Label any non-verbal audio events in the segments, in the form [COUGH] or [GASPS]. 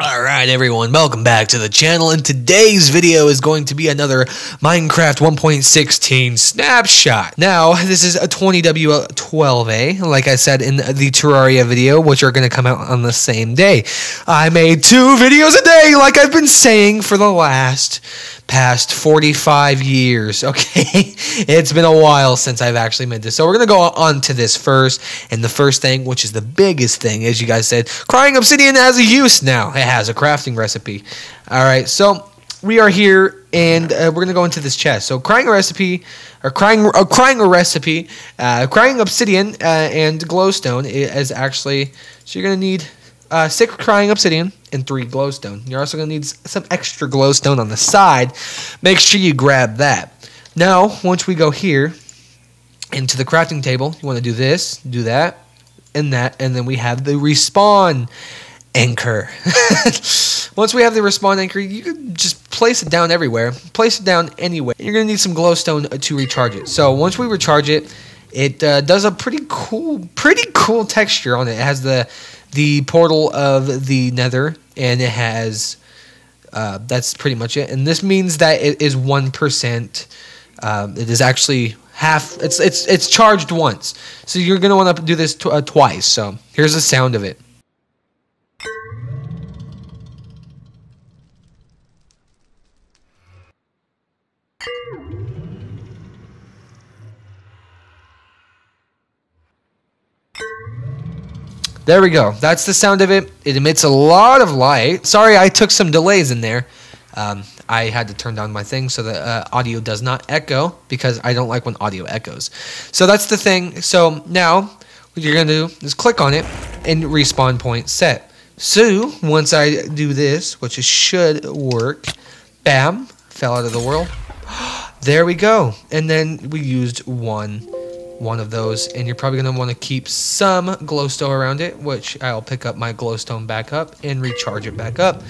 Alright everyone, welcome back to the channel and today's video is going to be another Minecraft 1.16 snapshot. Now, this is a 20W12A, like I said in the Terraria video, which are going to come out on the same day. I made two videos a day, like I've been saying for the last past 45 years, [LAUGHS] okay? it's been a while since I've actually made this. So we're going to go on to this first, and the first thing, which is the biggest thing, as you guys said, Crying Obsidian has a use now [LAUGHS] has a crafting recipe. All right, so we are here and uh, we're gonna go into this chest. So crying a recipe, or crying, uh, crying a recipe, uh, crying obsidian uh, and glowstone is actually. So you're gonna need uh, six crying obsidian and three glowstone. You're also gonna need some extra glowstone on the side. Make sure you grab that. Now, once we go here into the crafting table, you want to do this, do that, and that, and then we have the respawn anchor. [LAUGHS] Once we have the respawn anchor, you can just place it down everywhere. Place it down anywhere. You're going to need some glowstone to recharge it. So once we recharge it, it uh, does a pretty cool, pretty cool texture on it. It has the the portal of the Nether, and it has uh, that's pretty much it. And this means that it is one percent. Um, it is actually half. It's it's it's charged once. So you're gonna want to do this uh, twice. So here's the sound of it. There we go. That's the sound of it. It emits a lot of light. Sorry, I took some delays in there. Um, I had to turn down my thing so the uh, audio does not echo because I don't like when audio echoes. So that's the thing. So now what you're going to do is click on it and respawn point set. So once I do this, which should work, bam, fell out of the world. [GASPS] There we go. And then we used one one of those and you're probably going to want to keep some glowstone around it which I'll pick up my glowstone back up and recharge it back up.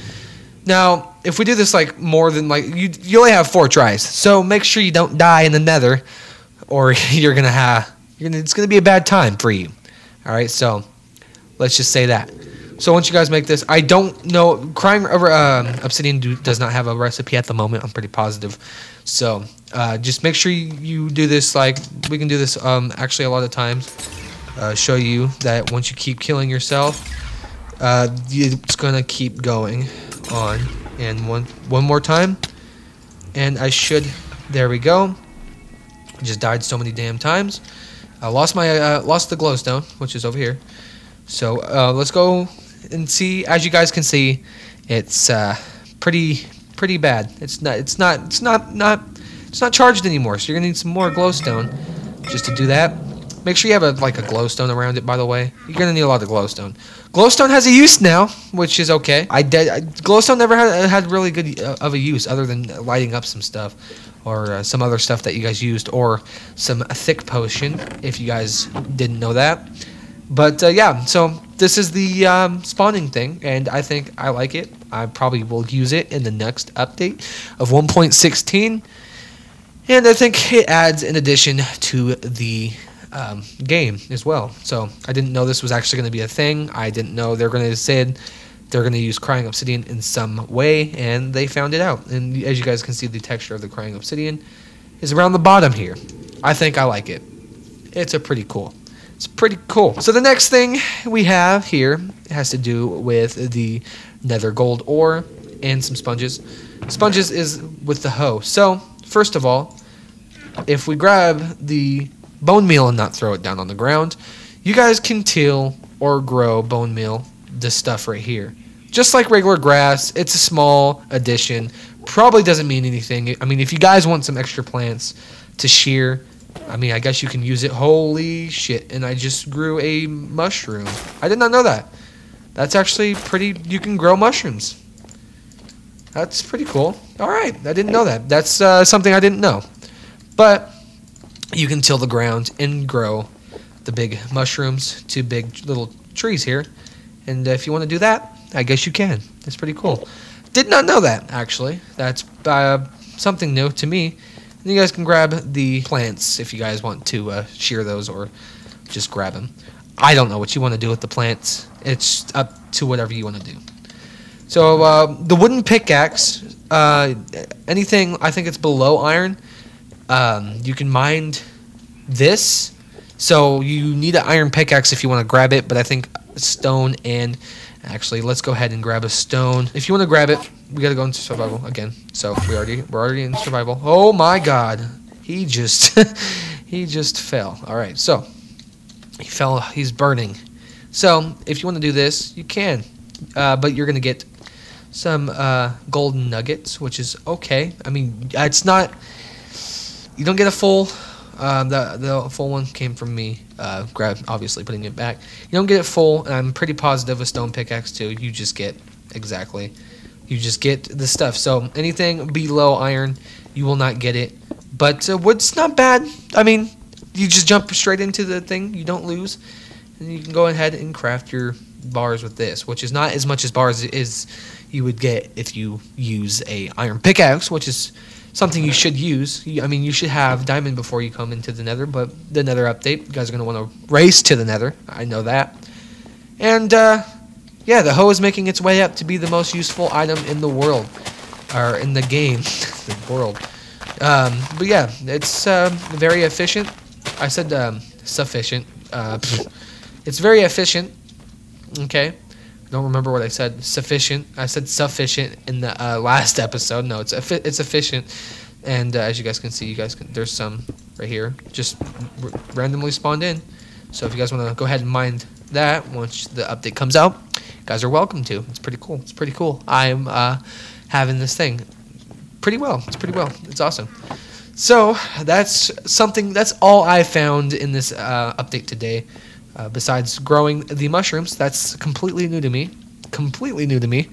Now if we do this like more than like you you only have four tries so make sure you don't die in the nether or [LAUGHS] you're gonna have you're gonna it's gonna be a bad time for you. All right so let's just say that so once you guys make this I don't know crying uh, obsidian do, does not have a recipe at the moment. I'm pretty positive. So uh, just make sure you, you, do this like we can do this um, actually a lot of times uh, show you that once you keep killing yourself uh, it's gonna keep going on. And one one more time. And I should there we go. Just died so many damn times. I lost my uh, lost the glowstone which is over here. So uh, let's go and see as you guys can see it's uh, pretty pretty bad it's not it's not it's not not it's not charged anymore, so you're gonna need some more glowstone just to do that. Make sure you have a, like a glowstone around it, by the way. You're gonna need a lot of glowstone. Glowstone has a use now, which is okay. I did. glowstone never had had really good uh, of a use other than lighting up some stuff, or uh, some other stuff that you guys used, or some thick potion if you guys didn't know that. But uh, yeah, so this is the um, spawning thing, and I think I like it. I probably will use it in the next update of 1.16. And I think it adds an addition to the um, game as well. So I didn't know this was actually going to be a thing. I didn't know they're going to say they're going to use crying obsidian in some way, and they found it out. And as you guys can see, the texture of the crying obsidian is around the bottom here. I think I like it. It's a pretty cool. It's pretty cool. So the next thing we have here has to do with the nether gold ore and some sponges. Sponges is with the hoe. So first of all, if we grab the bone meal and not throw it down on the ground, you guys can till or grow bone meal, this stuff right here. Just like regular grass, it's a small addition. Probably doesn't mean anything. I mean, if you guys want some extra plants to shear, I mean, I guess you can use it. Holy shit. And I just grew a mushroom. I did not know that. That's actually pretty, you can grow mushrooms. That's pretty cool. All right, I didn't know that. That's uh, something I didn't know. But you can till the ground and grow the big mushrooms to big little trees here. And if you want to do that, I guess you can. It's pretty cool. Did not know that, actually. That's uh, something new to me. And you guys can grab the plants if you guys want to uh, shear those or just grab them. I don't know what you want to do with the plants. It's up to whatever you want to do. So uh, the wooden pickaxe, uh, anything I think it's below iron, um, you can mine this. So you need an iron pickaxe if you want to grab it, but I think stone and actually let's go ahead and grab a stone. If you want to grab it, we got to go into survival again. So we already we're already in survival. Oh my god. He just [LAUGHS] he just fell. All right. So he fell he's burning. So if you want to do this, you can. Uh, but you're to get some uh, golden nuggets, which is okay. I mean, it's not. You don't get a full. Um, the the full one came from me. Uh, grab obviously putting it back. You don't get it full, and I'm pretty positive with stone pickaxe too. You just get exactly. You just get the stuff. So anything below iron, you will not get it. But uh, wood's not bad. I mean, you just jump straight into the thing. You don't lose, and you can go ahead and craft your bars with this, which is not as much as bars as you would get if you use a iron pickaxe, which is something you should use. I mean, you should have diamond before you come into the nether, but the nether update, you guys are going to want to race to the nether. I know that. And, uh, yeah, the hoe is making its way up to be the most useful item in the world, or in the game, [LAUGHS] the world. Um, but yeah, it's uh, very efficient. I said um, sufficient. Uh, [LAUGHS] it's very efficient. Okay. Don't remember what I said. Sufficient. I said sufficient in the uh, last [LAUGHS] episode. No, it's it's efficient. And uh, as you guys can see, you guys can, there's some right here, just randomly spawned in. So if you guys want to go ahead and mind that once the update comes out, you guys are welcome to. It's pretty cool. It's pretty cool. I'm uh, having this thing pretty well. It's pretty well. It's awesome. So that's something. That's all I found in this uh, update today. Uh, besides growing the mushrooms, that's completely new to me. Completely new to me.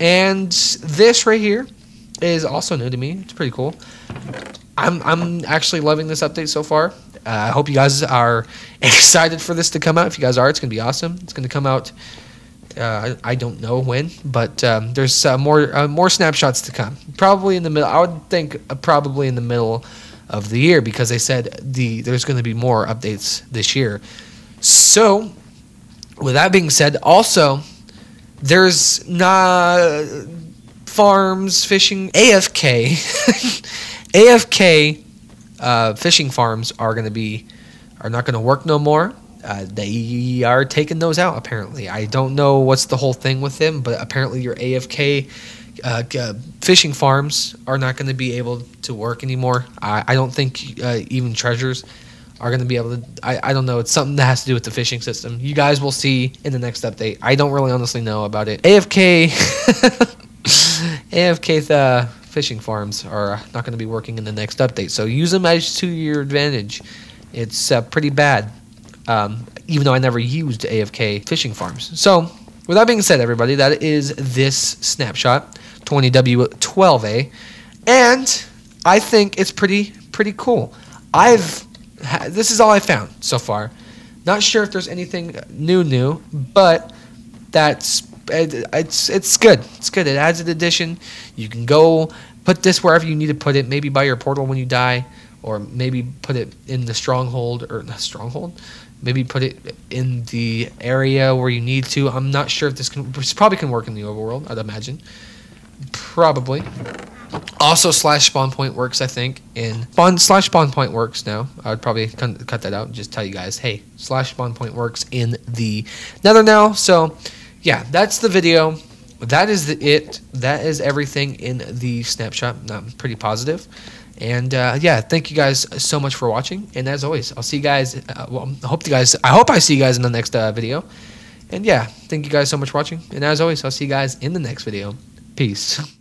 And this right here is also new to me. It's pretty cool. I'm, I'm actually loving this update so far. Uh, I hope you guys are [LAUGHS] excited for this to come out. If you guys are, it's going to be awesome. It's going to come out. Uh, I don't know when, but um, there's uh, more uh, more snapshots to come. Probably in the middle. I would think uh, probably in the middle of the year because they said the there's going to be more updates this year. So, with that being said, also there's not farms fishing AFK. AFK [LAUGHS] uh, fishing farms are going to be are not going to work no more. Uh, they are taking those out apparently. I don't know what's the whole thing with them, but apparently your AFK uh, uh, fishing farms are not going to be able to work anymore. I, I don't think uh, even treasures are going to be able to. I, I don't know. It's something that has to do with the fishing system. You guys will see in the next update. I don't really honestly know about it. AFK, AFK [LAUGHS] the uh, fishing farms are not going to be working in the next update. So use them as to your advantage. It's uh, pretty bad. Um, even though I never used AFK fishing farms. So with that being said, everybody, that is this snapshot 20W12A, and I think it's pretty pretty cool. I've this is all I found so far. Not sure if there's anything new, new, but that's it, it's it's good. It's good. It adds an addition. You can go put this wherever you need to put it. Maybe by your portal when you die, or maybe put it in the stronghold or the stronghold. Maybe put it in the area where you need to. I'm not sure if this can. This probably can work in the overworld. I'd imagine. Probably. Also, slash spawn point works, I think. In spawn slash spawn point works now. I would probably cut that out and just tell you guys, hey, slash spawn point works in the Nether now. So, yeah, that's the video. That is the, it. That is everything in the snapshot. I'm pretty positive. And uh, yeah, thank you guys so much for watching. And as always, I'll see you guys. Uh, well, I hope you guys. I hope I see you guys in the next uh, video. And yeah, thank you guys so much for watching. And as always, I'll see you guys in the next video. Peace.